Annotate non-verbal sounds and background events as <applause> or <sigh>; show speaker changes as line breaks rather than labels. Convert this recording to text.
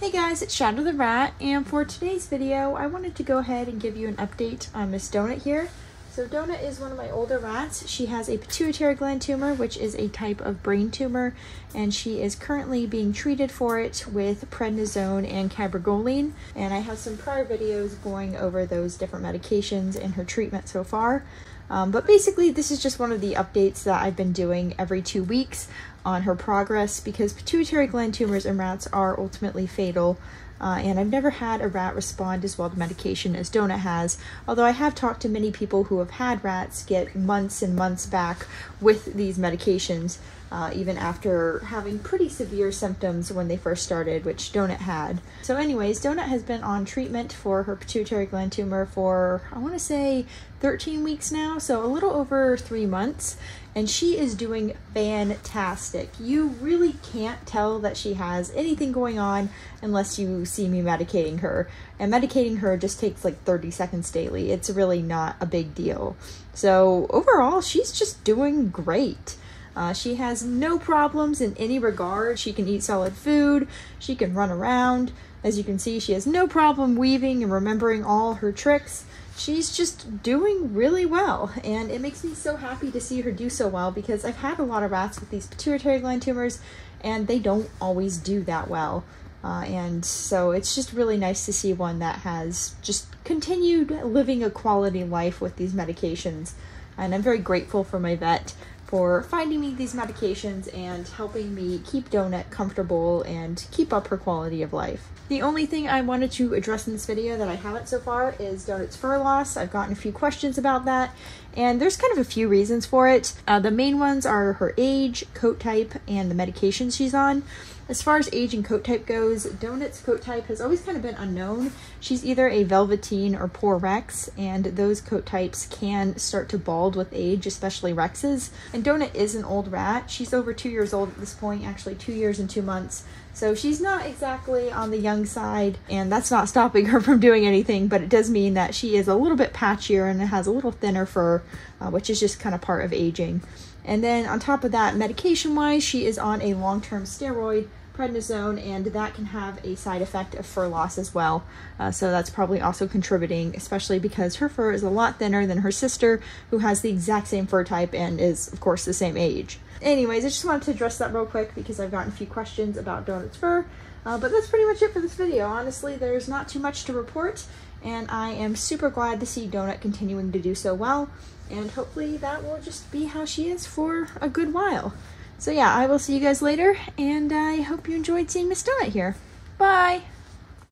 Hey guys, it's Shadow the Rat, and for today's video, I wanted to go ahead and give you an update on Miss Donut here. So Donut is one of my older rats. She has a pituitary gland tumor, which is a type of brain tumor, and she is currently being treated for it with prednisone and cabergoline. And I have some prior videos going over those different medications and her treatment so far. Um, but basically, this is just one of the updates that I've been doing every two weeks on her progress because pituitary gland tumors in rats are ultimately fatal. Uh, and I've never had a rat respond as well to medication as Donut has, although I have talked to many people who have had rats get months and months back with these medications, uh, even after having pretty severe symptoms when they first started, which Donut had. So anyways, Donut has been on treatment for her pituitary gland tumor for, I want to say, 13 weeks now, so a little over three months and she is doing fantastic. You really can't tell that she has anything going on unless you see me medicating her. And medicating her just takes like 30 seconds daily. It's really not a big deal. So overall, she's just doing great. Uh, she has no problems in any regard. She can eat solid food. She can run around. As you can see, she has no problem weaving and remembering all her tricks she's just doing really well and it makes me so happy to see her do so well because I've had a lot of rats with these pituitary gland tumors and they don't always do that well. Uh, and so it's just really nice to see one that has just continued living a quality life with these medications. And I'm very grateful for my vet for finding me these medications and helping me keep Donut comfortable and keep up her quality of life. The only thing I wanted to address in this video that I haven't so far is Donut's fur loss. I've gotten a few questions about that and there's kind of a few reasons for it. Uh, the main ones are her age, coat type, and the medication she's on. As far as age and coat type goes, Donut's coat type has always kind of been unknown. She's either a Velveteen or Poor Rex, and those coat types can start to bald with age, especially Rex's. Donut is an old rat. She's over two years old at this point, actually two years and two months. So she's not exactly on the young side, and that's not stopping her <laughs> from doing anything, but it does mean that she is a little bit patchier and has a little thinner fur, uh, which is just kind of part of aging. And then on top of that, medication-wise, she is on a long-term steroid prednisone, and that can have a side effect of fur loss as well. Uh, so that's probably also contributing, especially because her fur is a lot thinner than her sister, who has the exact same fur type and is, of course, the same age. Anyways, I just wanted to address that real quick because I've gotten a few questions about Donut's fur. Uh, but that's pretty much it for this video. Honestly, there's not too much to report, and I am super glad to see Donut continuing to do so well, and hopefully that will just be how she is for a good while. So yeah, I will see you guys later, and I hope you enjoyed seeing Miss Donut here. Bye!